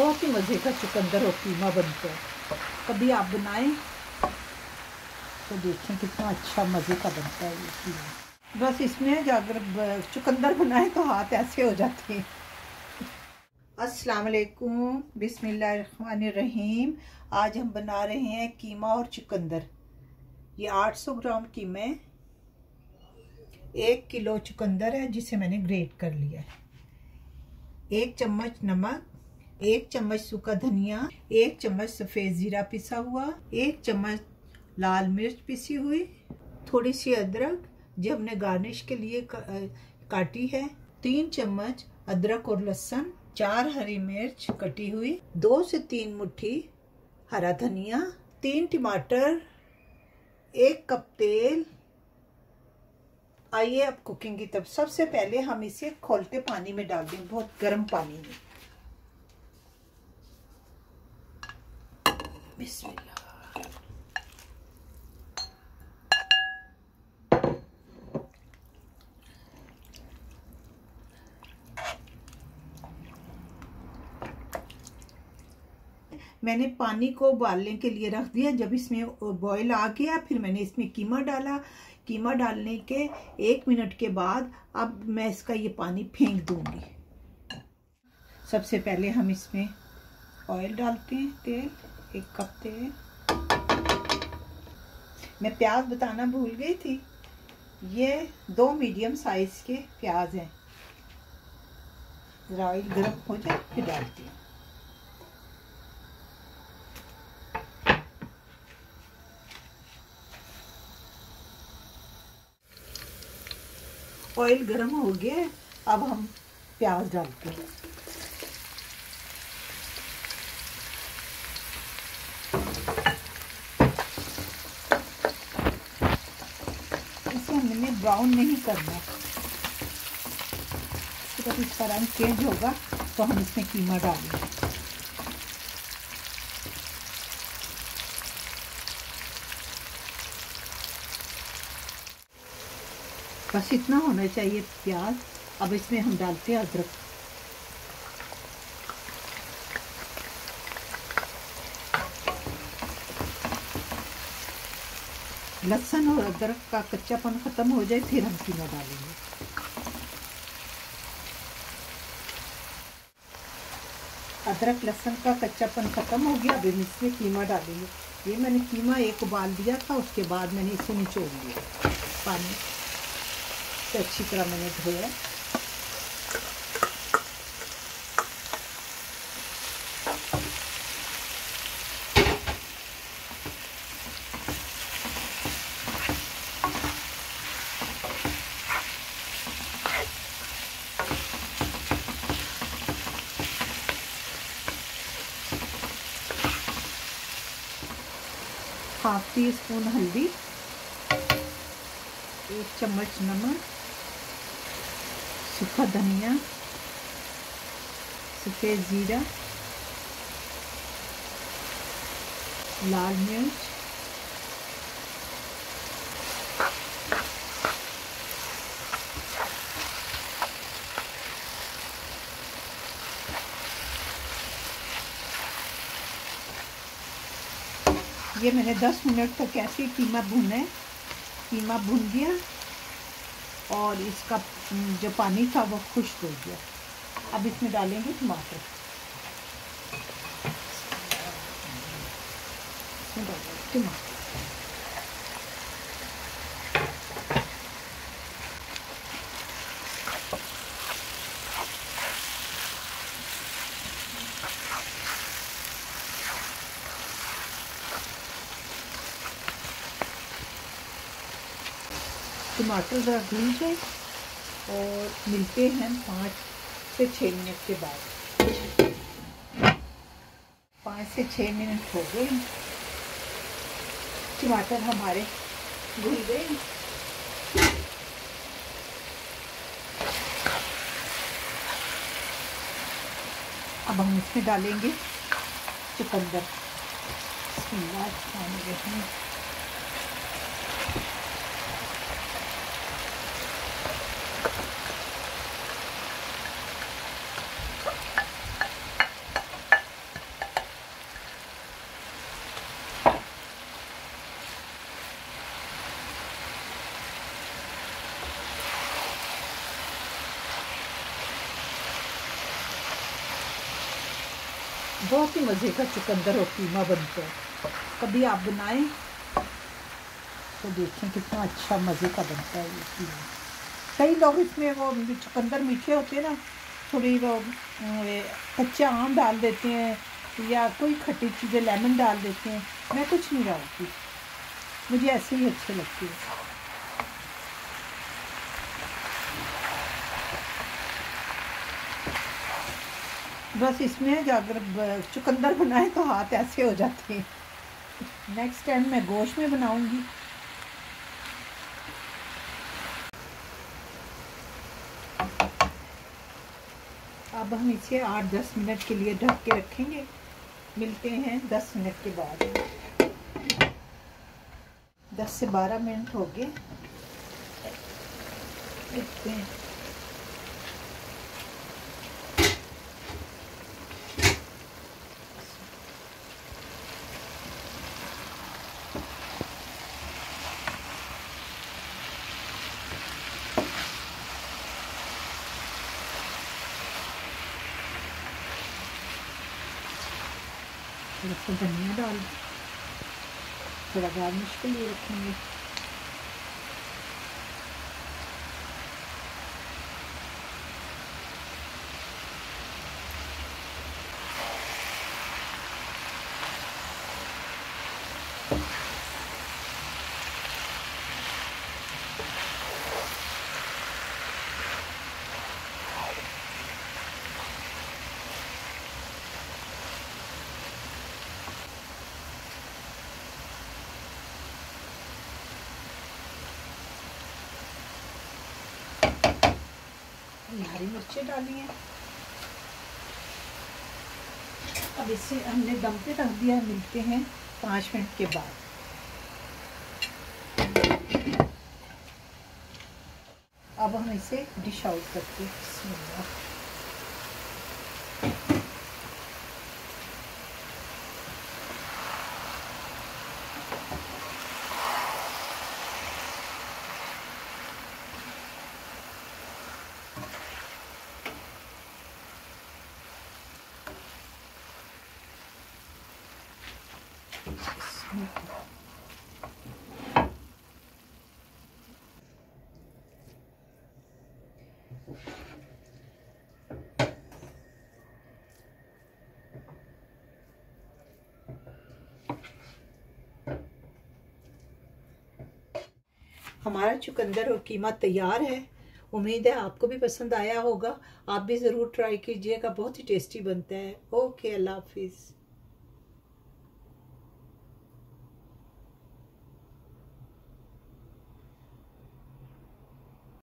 बहुत ही मज़े का चुकंदर और कीमा बनता है। कभी आप बनाएँ तो देखें कितना अच्छा मज़े का बनता है ये कीमा। बस इसमें अगर चुकंदर बनाए तो हाथ ऐसे हो जाते हैं। वालेकुम बिस्मिल्लाहिर्रहमानिर्रहीम। आज हम बना रहे हैं कीमा और चुकंदर। ये 800 ग्राम कीमे एक किलो चुकंदर है, जिसे मैंने ग्रेट कर लिया है। एक चम्मच नमक एक चम्मच सूखा धनिया, एक चम्मच सफ़ेद ज़ीरा पिसा हुआ, एक चम्मच लाल मिर्च पिसी हुई, थोड़ी सी अदरक जो हमने गार्निश के लिए काटी है, तीन चम्मच अदरक और लहसुन, चार हरी मिर्च कटी हुई, दो से तीन मुट्ठी हरा धनिया, तीन टमाटर, एक कप तेल। आइए अब कुकिंग की तरफ़। सबसे पहले हम इसे खोलते पानी में डाल दें, बहुत गर्म पानी में। मैंने पानी को उबालने के लिए रख दिया। जब इसमें बॉईल आ गया, फिर मैंने इसमें कीमा डाला। कीमा डालने के एक मिनट के बाद अब मैं इसका ये पानी फेंक दूँगी। सबसे पहले हम इसमें ऑयल डालते हैं तेल। एक कप तेल मैं प्याज बताना भूल गई थी। ये दो मीडियम साइज़ के प्याज हैं। ज़रा ऑयल गर्म हो जाए, फिर डालती हूँ। ऑयल गर्म हो गया, अब हम प्याज डालते हैं इसे हमने ब्राउन नहीं करना। जब इसका रंग चेंज होगा तो हम इसमें कीमा डालेंगे। बस इतना होना चाहिए प्याज। अब इसमें हम डालते हैं अदरक। लहसुन और अदरक का कच्चापन ख़त्म हो जाए, फिर हम कीमा डालेंगे। अदरक लहसन का कच्चापन ख़त्म हो गया अब इसमें कीमा डालेंगे। ये मैंने कीमा एक उबाल दिया था, उसके बाद मैंने इसे निचोड़ लिया। पानी से अच्छी तरह मैंने धोया। हाफ़ टी स्पून हल्दी एक चम्मच नमक सूखा धनिया सफ़ेद ज़ीरा लाल मिर्च ये मैंने 10 मिनट तक ऐसे कीमा भुना है कीमा भुन गया और इसका जो पानी था वो खुश्क हो गया। अब इसमें डालेंगे टमाटर। टमाटर। टमाटर ज़रा भून जाए और मिलते हैं पाँच से छः मिनट के बाद। पाँच से छः मिनट हो गए। टमाटर हमारे घुल गए। अब हम इसमें डालेंगे चुकंदर। बहुत ही मज़े का चुकंदर और कीमा बनता है। कभी आप बनाएँ तो देखें कितना अच्छा मज़े का बनता है ये कीमा। कई लोग इसमें वो चुकंदर मीठे होते हैं ना, थोड़ी वो कच्चे आम डाल देते हैं, या कोई खट्टी चीज़ें लेमन डाल देते हैं। मैं कुछ नहीं डालती। मुझे ऐसे ही अच्छे लगते हैं। बस इसमें अगर चुकंदर बनाए तो हाथ ऐसे हो जाते हैं। नेक्स्ट टाइम मैं गोश्त में बनाऊँगी। अब हम इसे आठ दस मिनट के लिए ढक के रखेंगे। मिलते हैं दस मिनट के बाद। दस से बारह मिनट हो गए। देखते हैं। थोड़ा सा धनिया डाल थोड़ा गार्निश के लिए रखेंगे हरी मिर्ची डाली है। अब इसे हमने दम पे रख दिया मिलते हैं पाँच मिनट के बाद। अब हम इसे डिश आउट करते हैं। हमारा चुकंदर और कीमा तैयार है। उम्मीद है आपको भी पसंद आया होगा। आप भी ज़रूर ट्राई कीजिएगा। बहुत ही टेस्टी बनता है। ओके अल्लाह हाफिज़